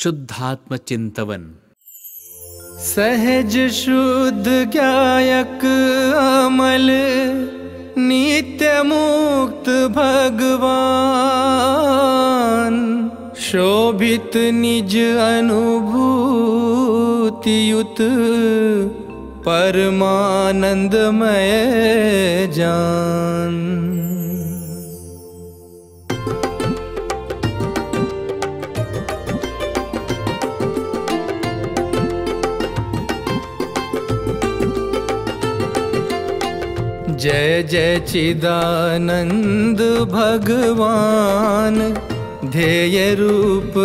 शुद्धात्मचिन्तवन्। सहज शुद्ध गायक अमल नित्य मुक्त भगवान। शोभित निज अनुभूतियुत परमानंदमय जान जय जय चिदानंद भगवान ध्येय रूप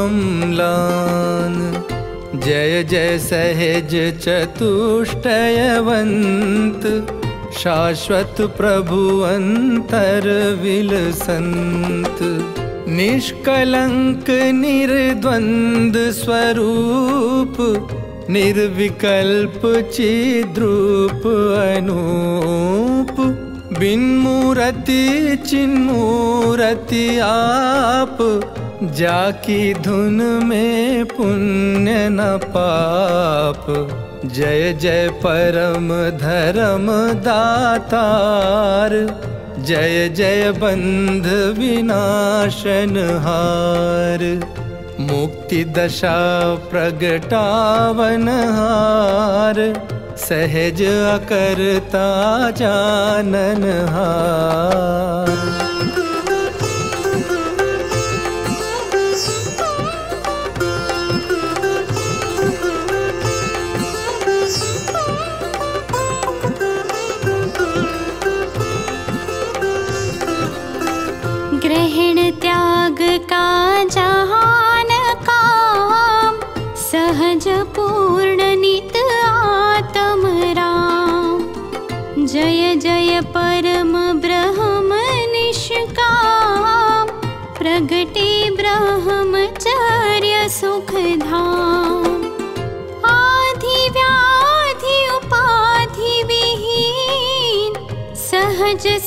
अम्लान। जय जय सहज चतुष्टयवन्त शाश्वत प्रभु अंतर विलसन्त। निष्कलंक निर्द्वन्द् स्वरूप निर्विकल्प चिद्रूप अनूप बिन्मूरति चिन्मूरति आप जाकी धुन में पुण्य न पाप। जय जय परम धर्म दातार जय जय बंध विनाशन हार मुक्ति दशा प्रगटावन हार सहज अकर्ता जानन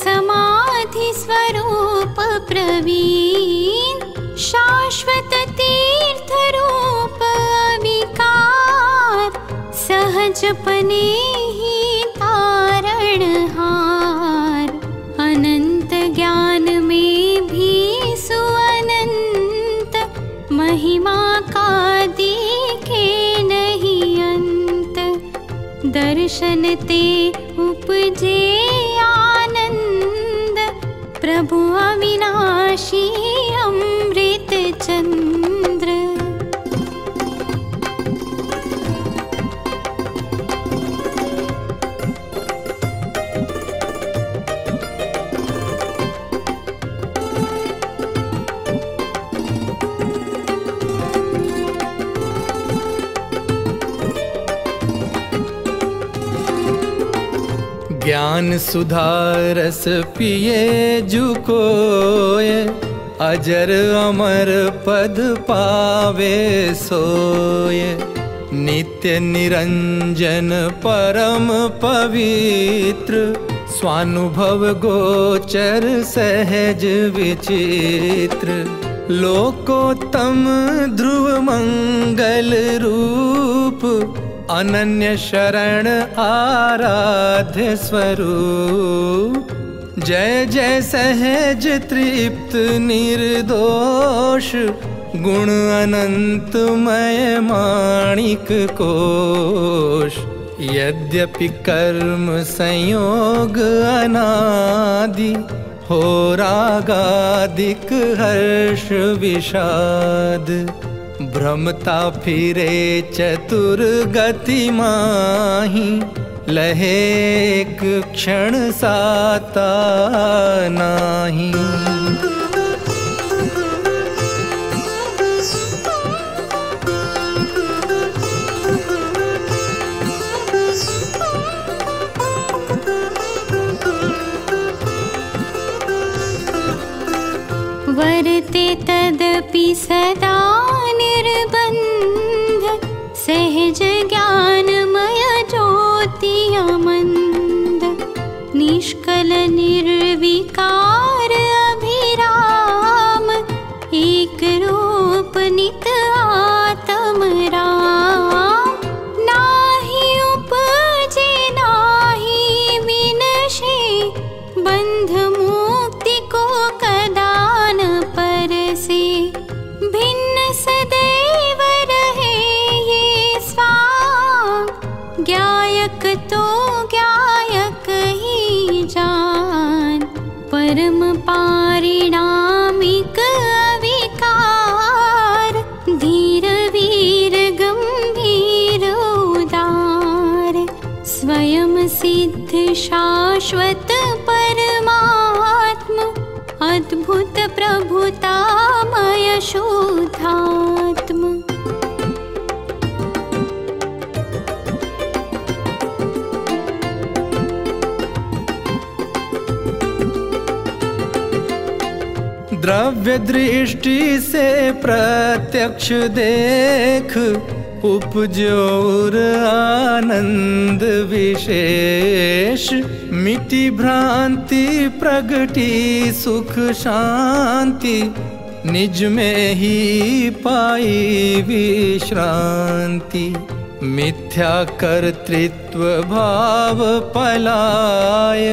समाधि स्वरूप प्रवीण शाश्वत तीर्थ रूप विकार सहजपने ही तारण हार अनंत। ज्ञान में भी सुअनंत महिमा का देखे नहीं अंत दर्शन ते उपजे प्रभु अविनाशी ज्ञान सुधारस पिए जुकोय अजर अमर पद पावे सोय नित्य निरंजन परम पवित्र, स्वानुभव गोचर सहज विचित्र। लोकोत्तम ध्रुव मंगल रूप अनन्य शरण आराध्य स्वरूप जय जय सहज तृप्त निर्दोष। गुण अनंतमय माणिक कोश यद्यपि कर्म संयोग अनादि हो रागादिक हर्ष विषाद भ्रमता फिरे चतुर गति माही लहे एक क्षण साता नाही। वर्ते तदपि सदा मन्द निष्कल निर्विकार अभिराम एक रूप नित आतम राम। नाहि उपजे नाहि विनशे बन्ध मुक्ति को कदान परसे। भिन्न सदैव रहे ये स्वाम ज्ञान शाश्वत परमात्म अद्भुत प्रभुतामय शुद्धात्म। द्रव्य दृष्टि से प्रत्यक्ष देख उपजोर आनंद विशेष। मिटी भ्रांति प्रगटी सुख, शांति, निज में ही पाई विश्रांति। मिथ्या कर्तृत्व भाव पलाय,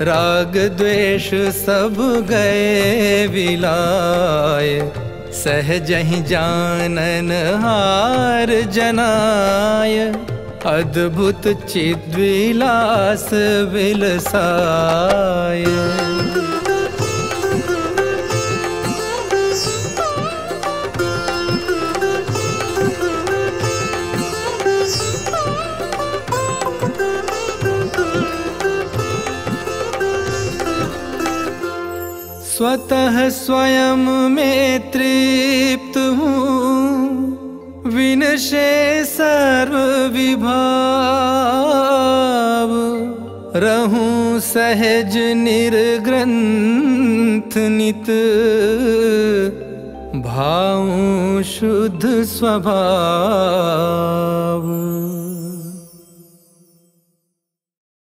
राग द्वेष सब गए विलाय। सहज ही जानन हार जनाय। अद्भुत चिद्विलास विलसाय स्वतः स्वयं में तृप्त हूँ। विनशे सर्व विभाव रहूं सहज निर्ग्रंथ नित। भाऊं शुद्ध स्वभाव